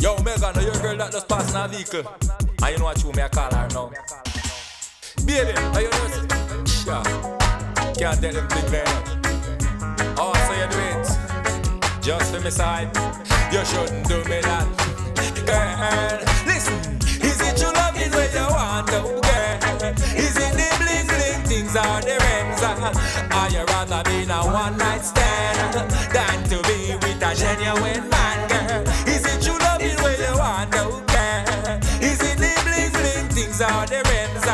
Yo, Megan, know your girl that just passed in a vehicle. And you know what you may call her now. Baby, are you know Sure. Can't tell them thing there. Oh, so you do it. Just for me side. You shouldn't do me that. Girl, listen. Is it your loving where you want to, girl? Is it the bling bling things or the rims? Are you rather be in a one night stand than to be with a genuine man,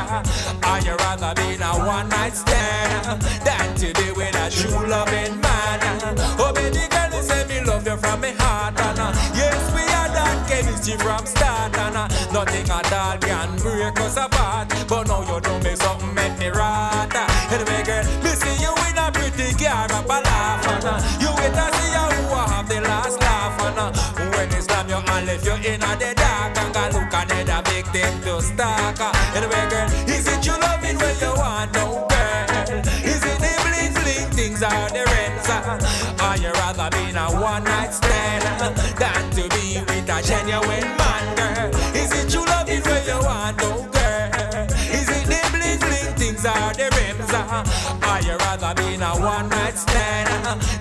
Are you rather be in a one night stand than to be with a true loving man? Oh, baby girl, you say me love you from me heart, and uh, yes, we are that chemistry from start, and uh, nothing at all can break us apart. But now you do me something make me rot. Anyway, girl, me see you in a pretty car, up a laugh, and uh, you wait to see who have the last laugh, and when you slam your hand, left you in a the stalk. Anyway, girl, is it you loving when you want no girl? Is it the bling bling things or the rents? Or you rather be in a one night stand than to be with a genuine man, girl? Is it you loving when you want no girl? Is it the bling bling things or the rims? Or you rather be in a one night stand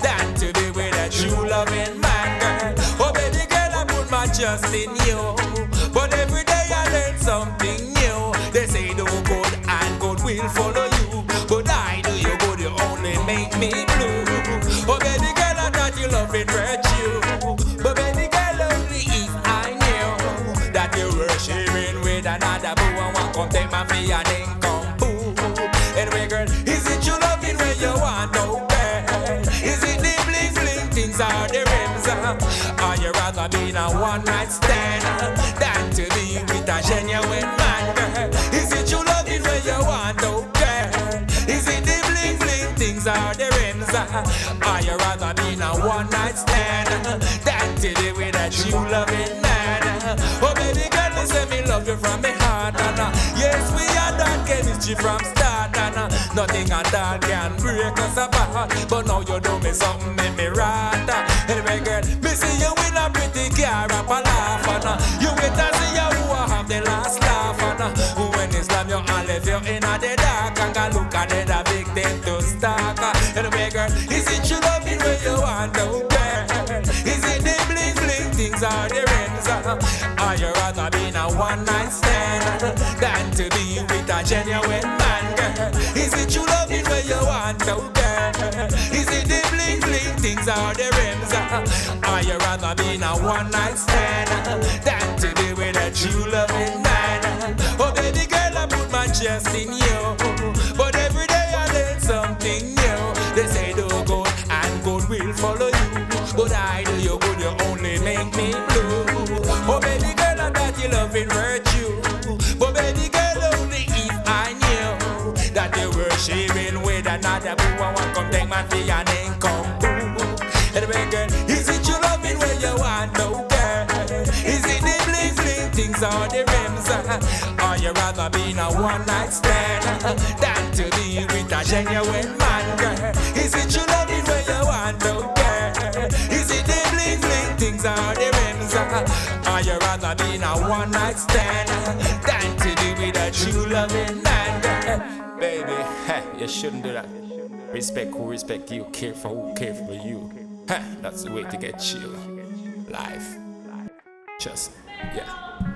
than to be with a true loving man, girl? Oh baby girl, I put my trust in you, blue. Oh baby girl, I thought you love it hurt you, but baby girl, only if I knew that you were sharing with another boo, I want come take my fee and then come boo. Anyway, girl, is it you loving when you want no girl? Is it the bling bling things or the rims? Or you rather be in a one night stand than to be with a genuine man, girl? Is it you loving when you want no girl? Is it the bling bling things or the you rather be in a one night stand than to be with a true loving man? Oh baby girl, you say me love you from me heart, and uh, yes we are that chemistry from start, and uh, nothing at all can break us apart. But now you do me something make me rot. Stalk. Anyway, girl, is it you loving when you want to, girl? Is it the bling bling things or the rims? Or you rather be in a one night stand than to be with a genuine man, girl? Is it you loving when you want to, girl? Is it the bling bling things or the rims? Or you rather be in a one night stand than to be with a true loving man? Oh baby girl, I put my trust in you, were sharing with another boo. I want come take my fee and then come boo. Anyway, girl, is it you loving where you want no girl? Is it the bling bling things or the rims? Or you rather be in a one night stand than to be with a genuine man, girl? Is it you loving where you want no girl? Is it the bling bling things or the rims? Or you rather be in a one night stand than to be with a true loving man, girl? Baby, heh, you shouldn't do that. Respect who respect you, care for who care for you. Heh, that's the way to get chill. Life. Just, yeah.